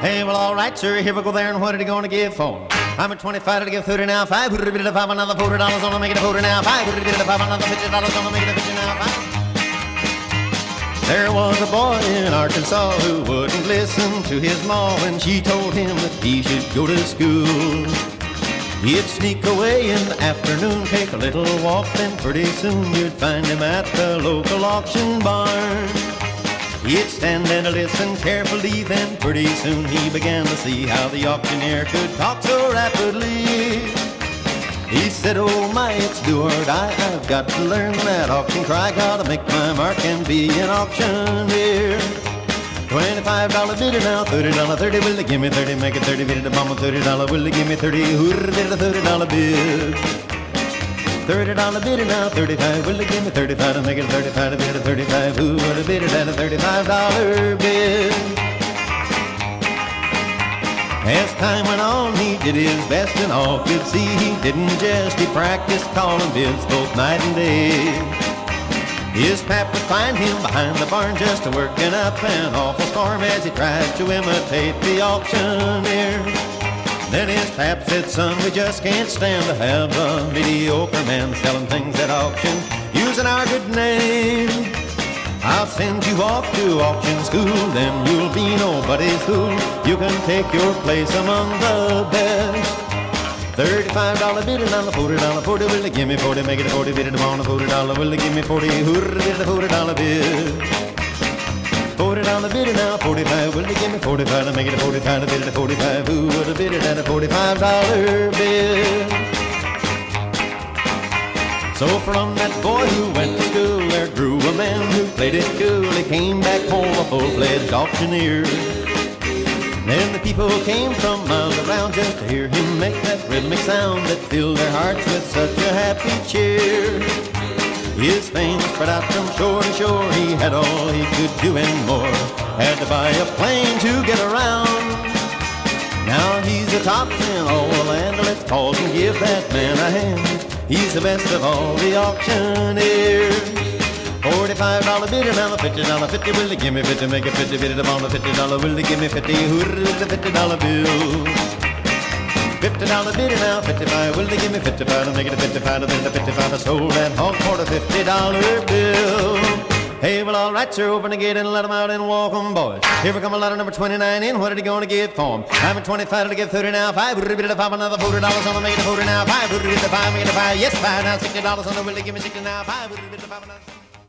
Hey, well, all right, sir. Here we go there, and what are you going to give for? I'm at 25 to give 30 now. Five, put it a five, another $40 on to make it a 40 now. Five, put it a five, another $50 on to make it a 50 now. Five. There was a boy in Arkansas who wouldn't listen to his ma when she told him that he should go to school. He'd sneak away in the afternoon, take a little walk, then pretty soon you'd find him at the local auction barn. He'd stand and listen carefully, then pretty soon he began to see how the auctioneer could talk so rapidly. He said, oh my, it's do I've got to learn that auction cry, gotta make my mark and be an auctioneer. Twenty-five dollar bidder now, thirty dollar thirty. Will they give me thirty? Make it thirty. Bid the mama thirty dollar. Will they give me thirty? A thirty dollar bid. Thirty dollar bidder now, thirty-five. Will they give me thirty-five to make it thirty-five? To bid a thirty-five. Who would have bid it at a thirty-five dollar bid? As time went on, he did his best, and all could see he didn't jest. He practiced calling bids both night and day. His pap would find him behind the barn just working up an awful storm as he tried to imitate the auctioneer. Then his pap said, son, we just can't stand to have a mediocre off to auction school, then you'll be nobody's fool. You can take your place among the best. Thirty-five dollar bid and on forty dollar forty. Will they give me forty? Make it a forty bid and forty dollar. Will they give me forty? Hoorah, bid a forty dollar bid. Forty dollar bid and now, forty-five. Will they give me forty-five to make it a forty-five? To bid it a forty-five. Who would have bid it at a forty-five dollar bid? So from that boy who went to school, there grew a man who played it cool. Came back home a full-fledged auctioneer. Then the people came from miles around just to hear him make that rhythmic sound that filled their hearts with such a happy cheer. His fame spread out from shore to shore. He had all he could do and more. Had to buy a plane to get around. Now he's the top in all land. Let's pause and give that man a hand. He's the best of all the auctioneers. Forty-five dollar bidder, now the fifty dollar fifty. Will give me fifty? Make it fifty. On the fifty dollar. Will give me fifty? Hoorah, the fifty dollar bill. Fifty dollar bidder now, fifty-five. Will give me fifty-five to make it a fifty-five? To bid a fifty-five. I sold that hog for the fifty dollar bill. Hey, well, all right, sir, open the gate and let 'em out and walk 'em, boys. Here we come a letter number 29 in. What are you going to give for 'em? I'm at 25 to give 30 now. Five, would it five, another $40 on the make a 40 now. Five, would it five, make a five. Yes, five, now $60 on the will they give me 60 now. Five, would it five, another.